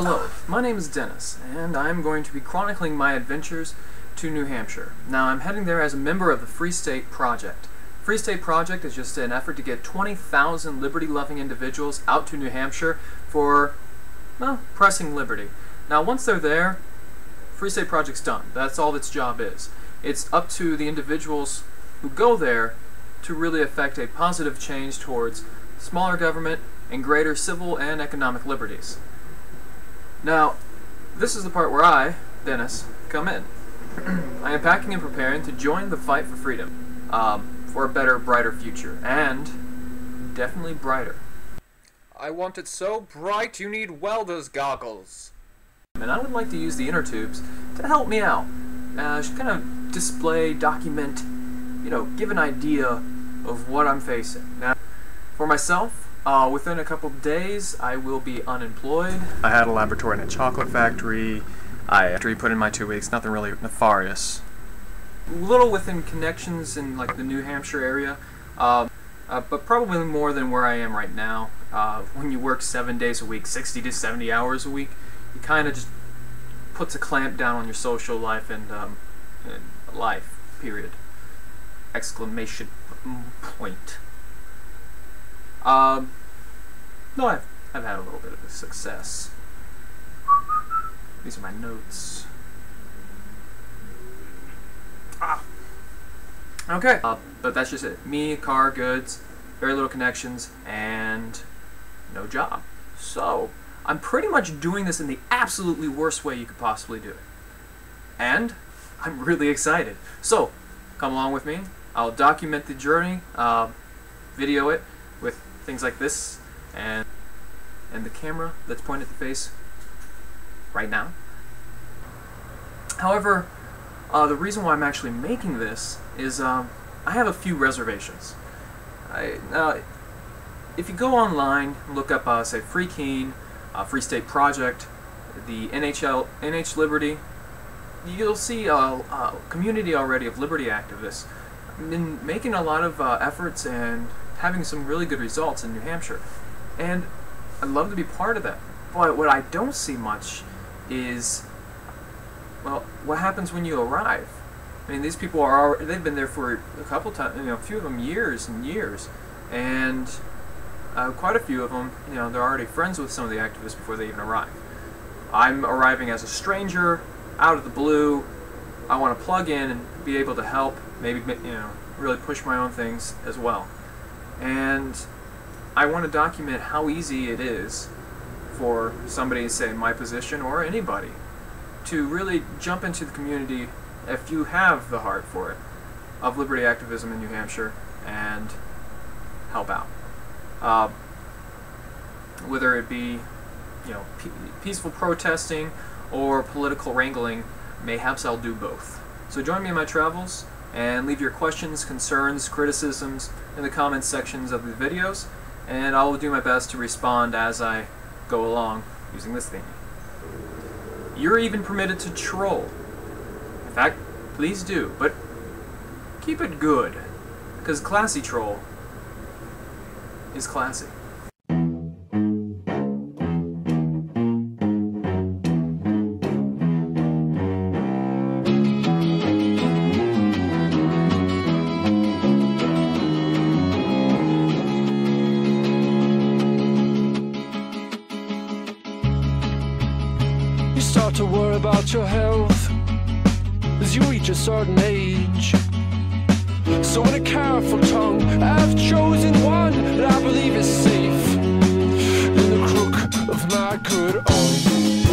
Hello, my name is Dennis, and I'm going to be chronicling my adventures to New Hampshire. Now, I'm heading there as a member of the Free State Project. Free State Project is just an effort to get 20,000 liberty-loving individuals out to New Hampshire for, well, pressing liberty. Now, once they're there, Free State Project's done. That's all its job is. It's up to the individuals who go there to really affect a positive change towards smaller government and greater civil and economic liberties. Now, this is the part where I, Dennis, come in. I am packing and preparing to join the fight for freedom, um, for a better, brighter future, and definitely brighter. I want it so bright you need welder's goggles. And I would like to use the inner tubes to help me out. Uh, kind of display, document, you know, give an idea of what I'm facing. Now, for myself, uh, within a couple days, I will be unemployed. I had a laboratory in a chocolate factory. I after put in my two weeks, nothing really nefarious. Little within connections in like the New Hampshire area, uh, uh, but probably more than where I am right now. Uh, when you work seven days a week, 60 to 70 hours a week, it kind of just puts a clamp down on your social life and, um, and life. Period. Exclamation point. Um, no, I've, I've had a little bit of a success. These are my notes. Ah. Okay, uh, but that's just it. Me, car, goods, very little connections, and no job. So, I'm pretty much doing this in the absolutely worst way you could possibly do it. And I'm really excited. So, come along with me. I'll document the journey, uh, video it things like this, and and the camera that's pointed at the face right now. However, uh, the reason why I'm actually making this is um, I have a few reservations. I, uh, if you go online, look up, uh, say, Free Keene, uh, Free State Project, the NHL, NH Liberty, you'll see a, a community already of liberty activists been making a lot of uh, efforts and having some really good results in New Hampshire. And I'd love to be part of that. But what I don't see much is, well, what happens when you arrive? I mean, these people are already, they've been there for a couple times, you know, a few of them years and years. And uh, quite a few of them, you know, they're already friends with some of the activists before they even arrive. I'm arriving as a stranger, out of the blue. I want to plug in and be able to help, maybe, you know, really push my own things as well. And I want to document how easy it is for somebody, say, my position or anybody, to really jump into the community if you have the heart for it of liberty activism in New Hampshire and help out. Uh, whether it be, you know, peaceful protesting or political wrangling, mayhaps I'll do both. So join me in my travels and leave your questions, concerns, criticisms in the comments sections of the videos, and I will do my best to respond as I go along using this theme. You're even permitted to troll. In fact, please do, but keep it good, because classy troll is classy. About your health as you reach a certain age. So, with a careful tongue, I've chosen one that I believe is safe in the crook of my good arm.